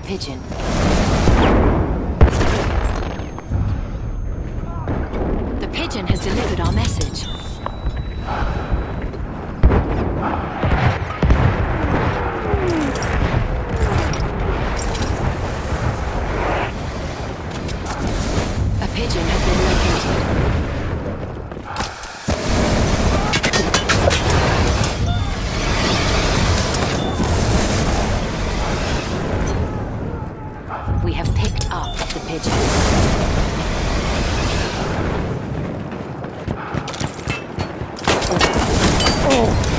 pigeon. The pigeon has delivered our message. A pigeon has pigeon. Oh.